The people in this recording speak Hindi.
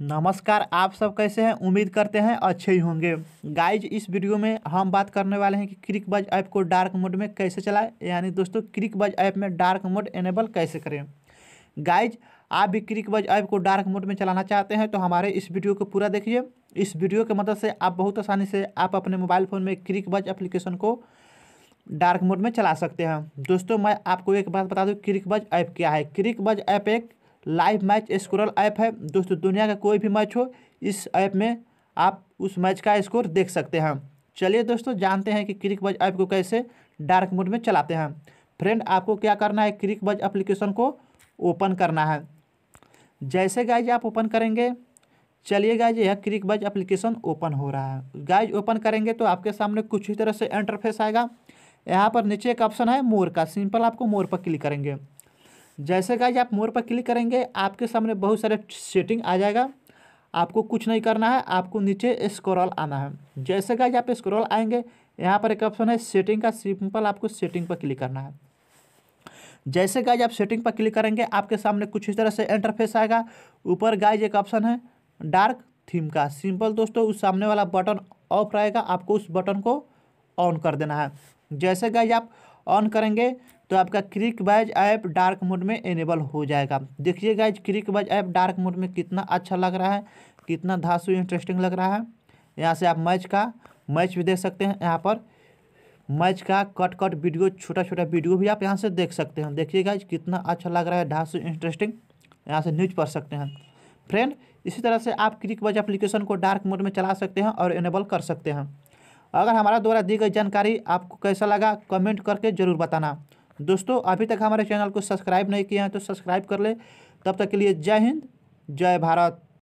नमस्कार, आप सब कैसे हैं? उम्मीद करते हैं अच्छे ही होंगे। गाइज़, इस वीडियो में हम बात करने वाले हैं कि क्रिक बज ऐप को डार्क मोड में कैसे चलाएँ? यानी दोस्तों, क्रिक बज ऐप में डार्क मोड इनेबल कैसे करें? गाइज़, आप भी क्रिक बज ऐप को डार्क मोड में चलाना चाहते हैं तो हमारे इस वीडियो को पूरा देखिए। इस वीडियो की मदद से आप बहुत आसानी से आप अपने मोबाइल फ़ोन में क्रिक बज एप्लीकेशन को डार्क मोड में चला सकते हैं। दोस्तों, मैं आपको एक बात बता दूँ, क्रिक बज ऐप क्या है? क्रिक बज ऐप एक लाइव मैच स्कोरल ऐप है। दोस्तों, दुनिया का कोई भी मैच हो, इस ऐप में आप उस मैच का स्कोर देख सकते हैं। चलिए दोस्तों, जानते हैं कि क्रिक बज ऐप को कैसे डार्क मोड में चलाते हैं। फ्रेंड, आपको क्या करना है? क्रिक बज एप्लीकेशन को ओपन करना है। जैसे गाइज़ आप ओपन करेंगे। चलिए गाइज़ यह क्रिक बज एप्लीकेशन ओपन हो रहा है। गाइज़ ओपन करेंगे तो आपके सामने कुछ ही तरह से इंटरफेस आएगा। यहाँ पर नीचे एक ऑप्शन है, मोर का। सिंपल आपको मोर पर क्लिक करेंगे। जैसे गाइज़ आप मोर पर क्लिक करेंगे, आपके सामने बहुत सारे सेटिंग आ जाएगा। आपको कुछ नहीं करना है, आपको नीचे स्क्रॉल आना है। जैसे गाइज़ आप स्क्रॉल आएँगे, यहाँ पर एक ऑप्शन है सेटिंग का सिंपल आपको सेटिंग पर क्लिक करना है। जैसे गाइज़ आप सेटिंग पर क्लिक करेंगे, आपके सामने कुछ इस तरह से इंटरफेस आएगा। ऊपर गाइज़ एक ऑप्शन है डार्क थीम का। सिंपल दोस्तों, उस सामने वाला बटन ऑफ़ रहेगा, आपको उस बटन को ऑन कर देना है। जैसे गाइज़ आप ऑन करेंगे तो आपका क्रिक बैज ऐप डार्क मोड में इनेबल हो जाएगा। देखिए guys cric badge app dark mode में कितना अच्छा लग रहा है, कितना धासु इंटरेस्टिंग लग रहा है। यहाँ से आप मैच का, मैच भी देख सकते हैं यहाँ पर। मैच का कट कट वीडियो छोटा छोटा वीडियो भी आप यहाँ से देख सकते हैं। देखिए गाइज़ कितना अच्छा लग रहा है, धासु इंटरेस्टिंग। यहाँ से न्यूज़ पढ़ सकते हैं। फ्रेंड, इसी तरह से आप क्रिक बज एप्लीकेशन को डार्क मोड में चला सकते हैं और इनेबल कर सकते हैं। अगर हमारा द्वारा दी गई जानकारी आपको कैसा लगा, कमेंट करके ज़रूर बताना। दोस्तों, अभी तक हमारे चैनल को सब्सक्राइब नहीं किए हैं तो सब्सक्राइब कर ले। तब तक के लिए जय हिंद, जय भारत।